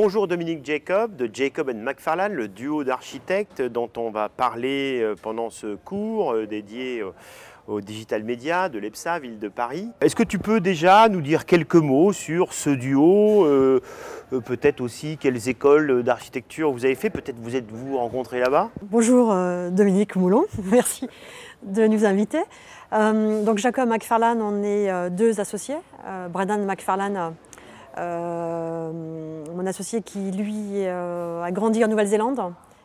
bonjour Dominique Jacob de Jacob McFarlane, le duo d'architectes dont on va parler euh, pendant ce cours euh, dédié au digital média de l'EPSA, ville de Paris. Est-ce que tu peux déjà nous dire quelques mots sur ce duo euh, Peut-être aussi quelles écoles d'architecture vous avez fait Peut-être vous êtes-vous rencontrés là-bas? Bonjour Dominique Moulon, merci de nous inviter. donc Jacob McFarlane, on est deux associés. Brendan McFarlane euh, mon associé qui, lui, euh, a grandi en Nouvelle-Zélande,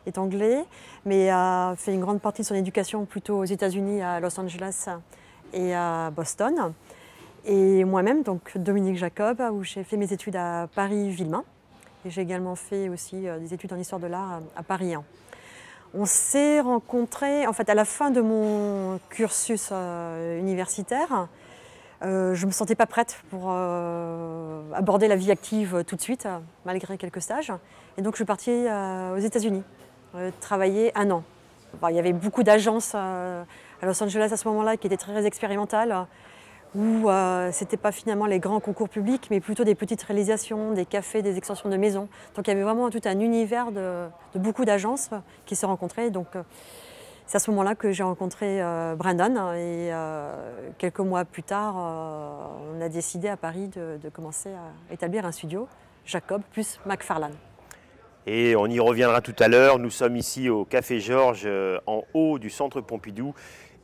est anglais, mais a fait une grande partie de son éducation plutôt aux États-Unis, à Los Angeles et à Boston. Et moi-même, donc Dominique Jacob, où j'ai fait mes études à Paris-Villemain. Et j'ai également fait aussi euh, des études en histoire de l'art à Paris 1. On s'est rencontrés en fait à la fin de mon cursus universitaire. Euh, je ne me sentais pas prête pour euh, aborder la vie active tout de suite, malgré quelques stages. Et donc je suis partie euh, aux États-Unis, travailler un an. il y avait beaucoup d'agences à Los Angeles à ce moment-là qui étaient très expérimentales, où ce n'était pas finalement les grands concours publics, mais plutôt des petites réalisations, des cafés, des extensions de maisons. Donc il y avait vraiment tout un univers de, de beaucoup d'agences qui se rencontraient. Donc, c'est à ce moment-là que j'ai rencontré euh, Brandon et euh, quelques mois plus tard, euh, on a décidé à Paris de, de, commencer à établir un studio, Jacob plus McFarlane. Et on y reviendra tout à l'heure. Nous sommes ici au Café Georges en haut du centre Pompidou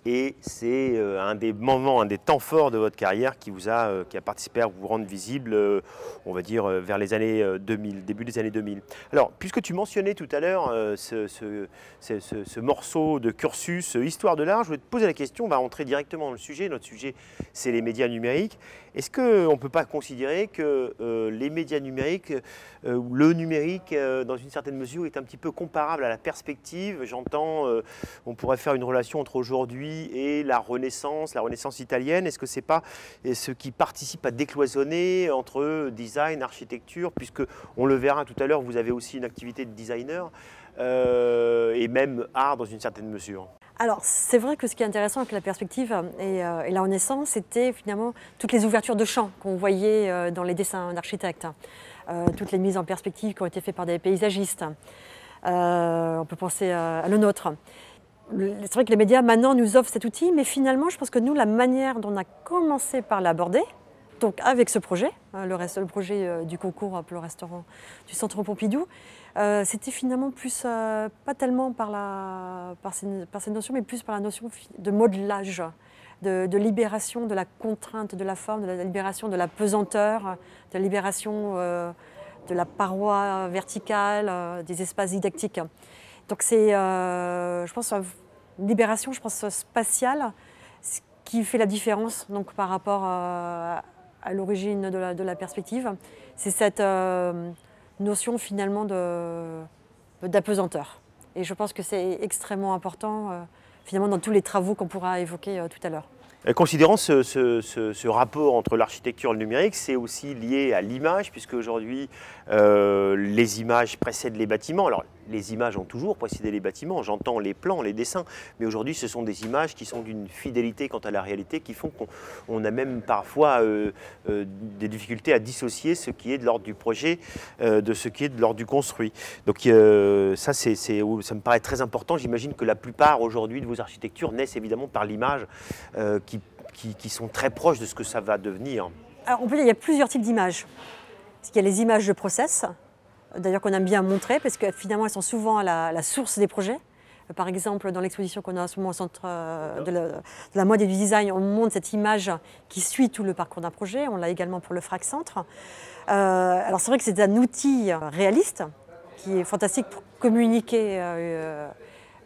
et c'est euh, un des moments, un des temps forts de votre carrière qui vous a, euh, qui a participé à vous rendre visible, euh, on va dire, vers les années 2000, début des années 2000. Alors, puisque tu mentionnais tout à l'heure ce, ce, morceau de cursus Histoire de l'art, je voulais te poser la question, on va entrer directement dans le sujet. Notre sujet, c'est les médias numériques. Est-ce qu'on ne peut pas considérer que les médias numériques, le numérique, dans une certaine mesure, est un petit peu comparable à la perspective? J'entends, on pourrait faire une relation entre aujourd'hui et la Renaissance, la Renaissance italienne. Est-ce que ce n'est pas ce qui participe à décloisonner entre design, architecture, puisque on le verra tout à l'heure, vous avez aussi une activité de designer euh, et même art dans une certaine mesure? Alors, c'est vrai que ce qui est intéressant avec la perspective et, euh, la Renaissance, c'était finalement toutes les ouvertures de champs qu'on voyait euh, dans les dessins d'architectes, toutes les mises en perspective qui ont été faites par des paysagistes. on peut penser à le nôtre c'est vrai que les médias maintenant nous offrent cet outil, mais finalement, je pense que nous, la manière dont on a commencé par l'aborder, donc avec ce projet, hein, le, projet euh, du concours pour le restaurant du Centre Pompidou, euh, c'était finalement plus, euh, pas tellement par, la, cette notion, mais plus par la notion de modelage, de, libération de la contrainte de la forme, de la libération de la pesanteur, de la libération de la paroi verticale, des espaces didactiques. Donc c'est, euh, je pense, une libération, je pense, spatiale, ce qui fait la différence donc, par rapport euh, à, l'origine de la, perspective. C'est cette euh, notion finalement d'apesanteur. Et je pense que c'est extrêmement important finalement dans tous les travaux qu'on pourra évoquer tout à l'heure. Considérant ce, rapport entre l'architecture et le numérique, c'est aussi lié à l'image, puisque aujourd'hui, les images précèdent les bâtiments. Alors, les images ont toujours précédé les bâtiments, j'entends les plans, les dessins, mais aujourd'hui ce sont des images qui sont d'une fidélité quant à la réalité, qui font qu'on a même parfois euh, euh, des difficultés à dissocier ce qui est de l'ordre du projet euh, de ce qui est de l'ordre du construit. Donc ça, c'est, ça me paraît très important. J'imagine que la plupart aujourd'hui de vos architectures naissent évidemment par l'image, qui, qui, sont très proches de ce que ça va devenir. Alors on peut dire qu'il y a plusieurs types d'images. Il y a les images de process, d'ailleurs qu'on aime bien montrer, parce que finalement elles sont souvent la, source des projets. Par exemple, dans l'exposition qu'on a en ce moment au Centre euh, de la, mode et du design, on montre cette image qui suit tout le parcours d'un projet. On l'a également pour le FRAC Centre. Euh, alors c'est vrai que c'est un outil réaliste qui est fantastique pour communiquer euh,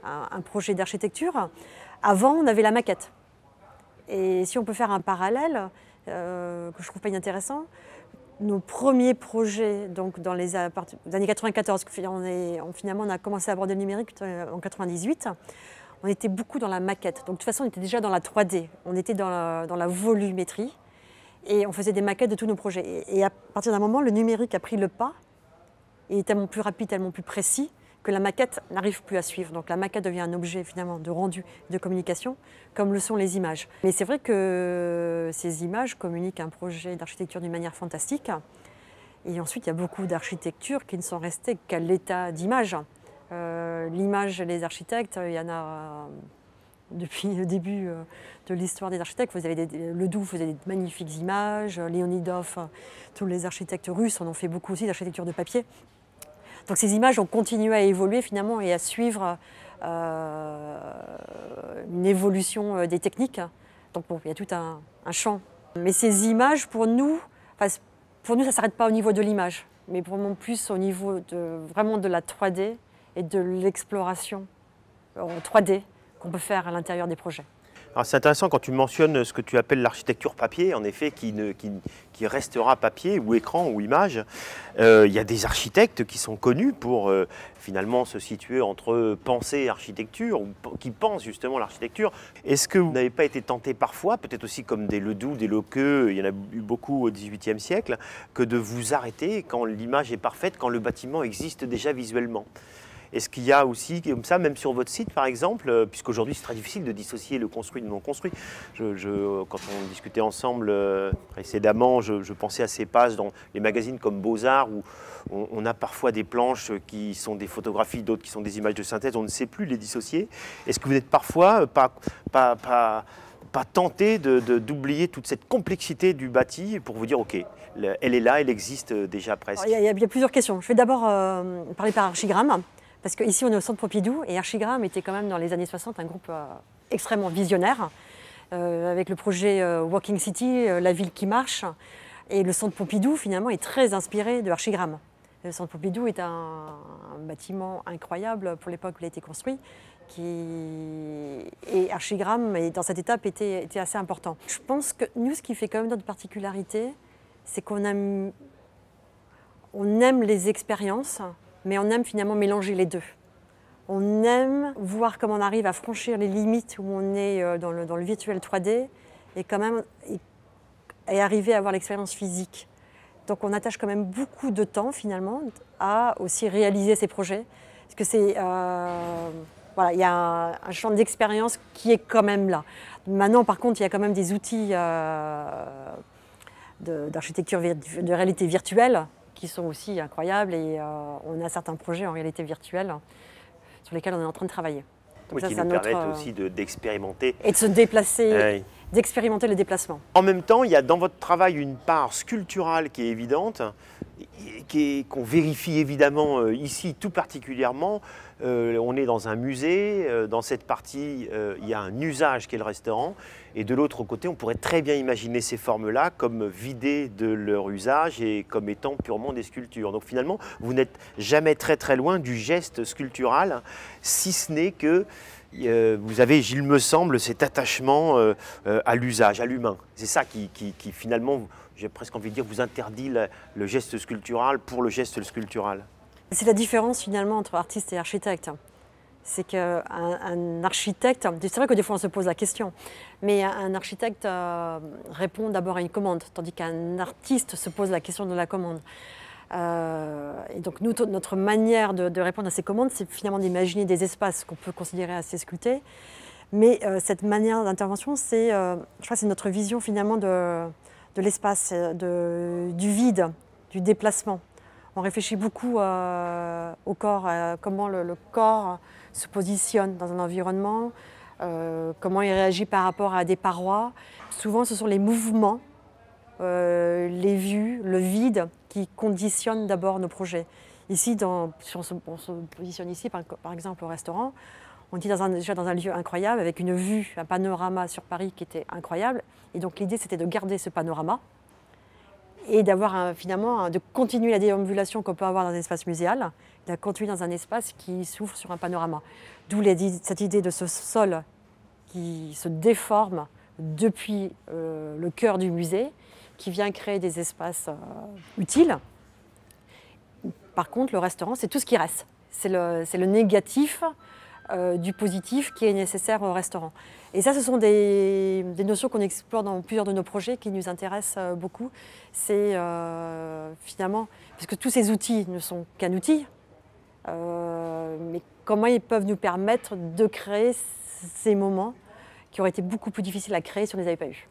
un, projet d'architecture. Avant, on avait la maquette. Et si on peut faire un parallèle, que je trouve pas inintéressant, nos premiers projets, donc dans les, années 94, on finalement on a commencé à aborder le numérique euh, en 98, on était beaucoup dans la maquette. Donc de toute façon, on était déjà dans la 3D, on était dans la, volumétrie et on faisait des maquettes de tous nos projets. Et, à partir d'un moment, le numérique a pris le pas et est tellement plus rapide, tellement plus précis que la maquette n'arrive plus à suivre. Donc la maquette devient un objet finalement de rendu, de communication, comme le sont les images. Mais c'est vrai que ces images communiquent un projet d'architecture d'une manière fantastique. Et ensuite, il y a beaucoup d'architectures qui ne sont restées qu'à l'état d'image. Euh, l'image les architectes, il y en a depuis le début de l'histoire des architectes. Vous avez le Doux faisait des magnifiques images, Léonidov, tous les architectes russes en ont fait beaucoup aussi d'architecture de papier. Donc ces images ont continué à évoluer finalement et à suivre euh, une évolution euh, des techniques. Donc bon, il y a tout un, champ. Mais ces images, pour nous, ça ne s'arrête pas au niveau de l'image, mais vraiment plus au niveau de, vraiment de la 3D et de l'exploration en 3D qu'on peut faire à l'intérieur des projets c'est intéressant quand tu mentionnes ce que tu appelles l'architecture papier, en effet, qui, restera papier ou écran ou image. Euh, il y a des architectes qui sont connus pour euh, finalement se situer entre pensée et architecture, ou qui pensent justement l'architecture. Est-ce que vous n'avez pas été tenté parfois, peut-être aussi comme des Ledoux, des Loqueux, il y en a eu beaucoup au XVIIIe siècle, que de vous arrêter quand l'image est parfaite, quand le bâtiment existe déjà visuellement? Est-ce qu'il y a aussi, comme ça, même sur votre site par exemple, euh, puisqu'aujourd'hui c'est très difficile de dissocier le construit du non construit. Je, quand on discutait ensemble euh, précédemment, je, pensais à ces pages dans les magazines comme Beaux-Arts où on, a parfois des planches qui sont des photographies, d'autres qui sont des images de synthèse, on ne sait plus les dissocier. Est-ce que vous n'êtes parfois euh, pas, pas, pas, pas tenté d'oublier toute cette complexité du bâti pour vous dire, OK, elle est là, elle existe déjà presque il y, a, plusieurs questions. Je vais d'abord parler par archigramme. Parce qu'ici, on est au centre Pompidou et Archigram était quand même dans les années 60 un groupe euh, extrêmement visionnaire, euh, avec le projet euh, Walking City, la ville qui marche. Et le centre Pompidou, finalement, est très inspiré de Archigram. Le centre Pompidou est un, bâtiment incroyable pour l'époque où il a été construit. Et Archigram, dans cette étape, était, assez important. Je pense que nous, ce qui fait quand même notre particularité, c'est qu'on aime, on aime les expériences mais on aime finalement mélanger les deux. On aime voir comment on arrive à franchir les limites où on est euh, dans le, virtuel 3D et quand même et, arriver à avoir l'expérience physique. Donc on attache quand même beaucoup de temps finalement à aussi réaliser ces projets. Parce que c'est euh, voilà, il y a un, champ d'expérience qui est quand même là. Maintenant, par contre, il y a quand même des outils euh, d'architecture de réalité virtuelle qui sont aussi incroyables et euh, on a certains projets en réalité virtuelle sur lesquels on est en train de travailler. Donc ça, qui nous permettent euh, aussi d'expérimenter. et de se déplacer, d'expérimenter le déplacement. En même temps, il y a dans votre travail une part sculpturale qui est évidente, qu'on vérifie évidemment euh, ici tout particulièrement. Euh, on est dans un musée, euh, dans cette partie, il y a un usage qui est le restaurant, et de l'autre côté, on pourrait très bien imaginer ces formes-là comme vidées de leur usage et comme étant purement des sculptures. Donc finalement, vous n'êtes jamais très très loin du geste sculptural, si ce n'est que vous avez, il me semble, cet attachement à l'usage, à l'humain. C'est ça qui, qui finalement j'ai presque envie de dire, vous interdit le, geste sculptural pour le geste sculptural C'est la différence finalement entre artiste et architecte. C'est qu'un un architecte, c'est vrai que des fois on se pose la question, mais un architecte euh, répond d'abord à une commande, tandis qu'un artiste se pose la question de la commande. Euh, et donc notre manière de, répondre à ces commandes, c'est finalement d'imaginer des espaces qu'on peut considérer assez sculptés. Mais euh, cette manière d'intervention, c'est, je crois, c'est notre vision finalement de, de l'espace, du vide, du déplacement. On réfléchit beaucoup euh, au corps, à comment le, corps se positionne dans un environnement, euh, comment il réagit par rapport à des parois. Souvent, ce sont les mouvements, euh, les vues, le vide qui conditionnent d'abord nos projets. Ici, dans, si on se, positionne ici, par, exemple au restaurant, on était dans déjà dans un lieu incroyable, avec une vue, un panorama sur Paris qui était incroyable. Et donc l'idée, c'était de garder ce panorama et d'avoir finalement de continuer la déambulation qu'on peut avoir dans un espace muséal, de continuer dans un espace qui s'ouvre sur un panorama. D'où cette idée de ce sol qui se déforme depuis euh, le cœur du musée, qui vient créer des espaces euh, utiles. Par contre, le restaurant, c'est tout ce qui reste. C'est le, le, négatif euh, du positif qui est nécessaire au restaurant. Et ça, ce sont des, notions qu'on explore dans plusieurs de nos projets qui nous intéressent euh, beaucoup. C'est euh, finalement, parce que tous ces outils ne sont qu'un outil, mais comment ils peuvent nous permettre de créer ces moments qui auraient été beaucoup plus difficiles à créer si on ne les avait pas eus.